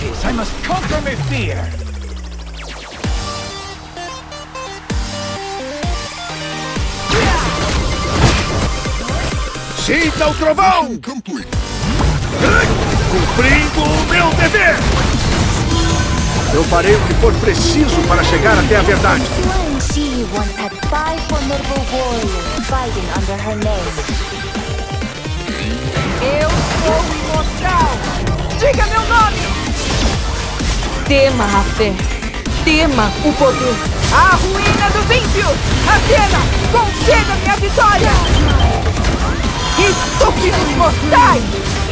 this. I must conquer my fear. Sinta o trovão! Cumprindo o meu dever! Eu farei o que for preciso para chegar até a verdade. She once had five formidable warriors fighting under her name. Tema a fé. Tema o poder. A ruína dos ímpios! Atena, conceda-me a vitória! Estúpidos mortais!